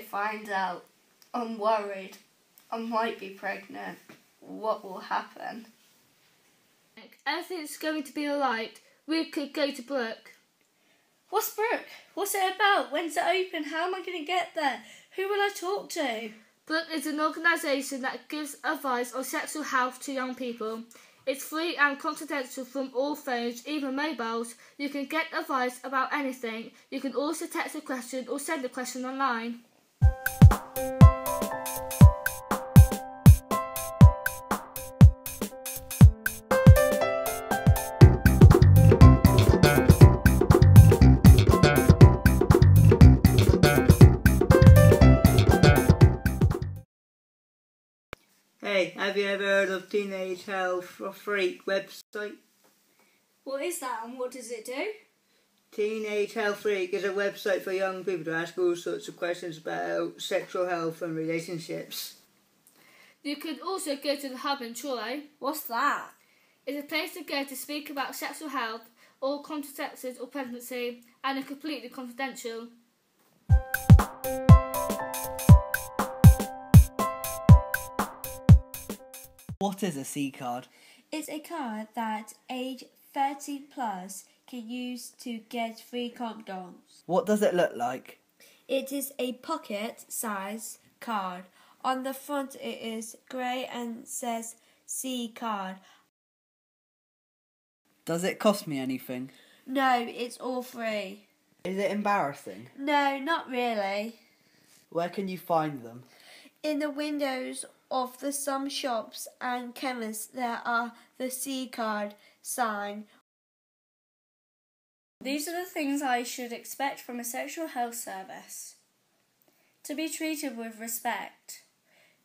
find out. I'm worried. I might be pregnant. What will happen? Everything's going to be alright. We could go to Brooke. What's Brooke? What's it about? When's it open? How am I going to get there? Who will I talk to? Brooke is an organisation that gives advice on sexual health to young people. It's free and confidential from all phones, even mobiles. You can get advice about anything. You can also text a question or send a question online. Hey, have you ever heard of Teenage Health Freak website? What is that and what does it do? Teenage Health Freak is a website for young people to ask all sorts of questions about sexual health and relationships. You could also go to the hub in Truro. What's that? It's a place to go to speak about sexual health or contraceptives or pregnancy and are completely confidential. What is a C card? It's a card that age 13 plus can use to get free condoms. What does it look like? It is a pocket size card. On the front it is grey and says C card. Does it cost me anything? No, it's all free. Is it embarrassing? No, not really. Where can you find them? In the windows of the some shops and chemists there are the C card sign. These are the things I should expect from a sexual health service. To be treated with respect.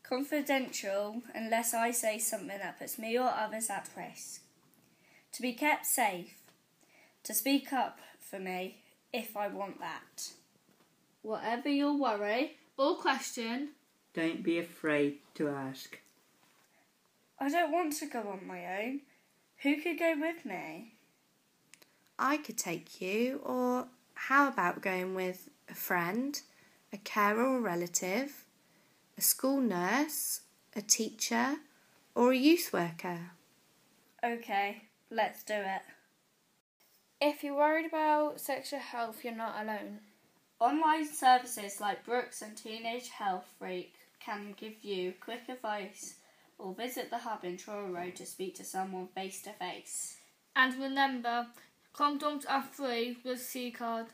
Confidential unless I say something that puts me or others at risk. To be kept safe. To speak up for me if I want that. Whatever your worry, Or question, Don't be afraid to ask. I don't want to go on my own. Who could go with me? I could take you, or how about going with a friend, a carer or relative, a school nurse, a teacher, or a youth worker? Okay, let's do it. If you're worried about sexual health, you're not alone. Online services like Brooks and Teenage Health Freak can give you quick advice or visit the hub in Truro Road to speak to someone face to face. and remember, condoms are free with C card.